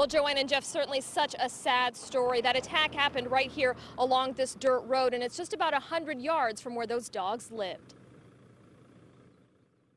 Well, Joanne and Jeff, certainly such a sad story. That attack happened right here along this dirt road, and it's just about 100 yards from where those dogs lived.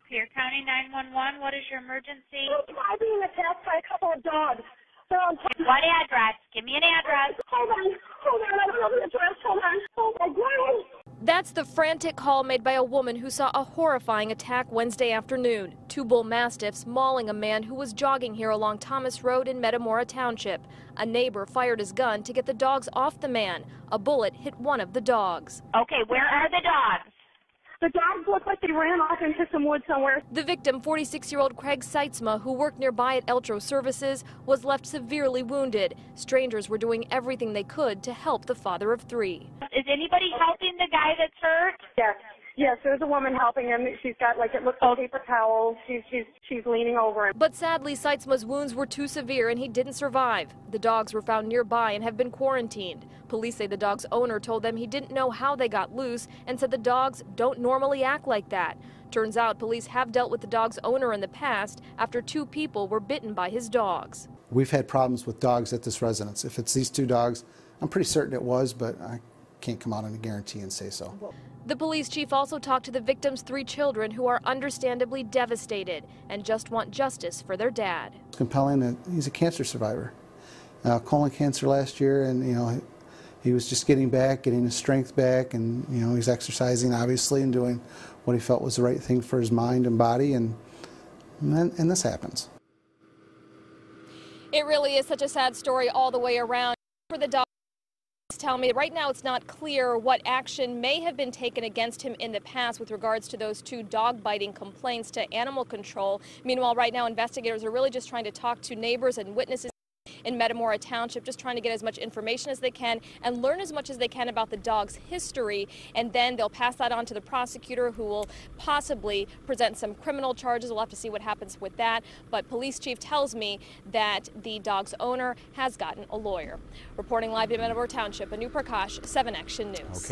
Lapeer County 911, what is your emergency? I'm being attacked by a couple of dogs. They're on top. What address? Give me an address. Hold on, I don't know the address. Hold on. Oh my God. That's the frantic call made by a woman who saw a horrifying attack Wednesday afternoon. Two bull mastiffs mauling a man who was jogging here along Thomas Road in Metamora Township. A neighbor fired his gun to get the dogs off the man. A bullet hit one of the dogs. Okay, where are the dogs? The dogs look like they ran off into some wood somewhere. The victim, 46-year-old Craig Sytsma, who worked nearby at Eltro Services, was left severely wounded. Strangers were doing everything they could to help the father of three. Is anybody helping the guy that's hurt? Yes. Yes, there's a woman helping him. She's got like it looks like oh. paper towels. She's she's she's leaning over him. But sadly, Sytsma's wounds were too severe and he didn't survive. The dogs were found nearby and have been quarantined. Police say the dog's owner told them he didn't know how they got loose and said the dogs don't normally act like that. Turns out police have dealt with the dog's owner in the past after two people were bitten by his dogs. We've had problems with dogs at this residence. If it's these two dogs, I'm pretty certain it was, but I can't come out on a guarantee and say so. The police chief also talked to the victim's three children who are understandably devastated and just want justice for their dad. It's compelling that he's a cancer survivor. Uh, colon cancer last year, and you know, he was just getting back, getting his strength back, and you know, he's exercising obviously and doing what he felt was the right thing for his mind and body, and and, and this happens. It really is such a sad story all the way around for the dog tell me right now it's not clear what action may have been taken against him in the past with regards to those two dog biting complaints to animal control. Meanwhile, right now investigators are really just trying to talk to neighbors and witnesses in Metamora Township, just trying to get as much information as they can and learn as much as they can about the dog's history. And then they'll pass that on to the prosecutor who will possibly present some criminal charges. We'll have to see what happens with that. But police chief tells me that the dog's owner has gotten a lawyer. Reporting live in Metamora Township, Anu Prakash, 7 Action News. Okay.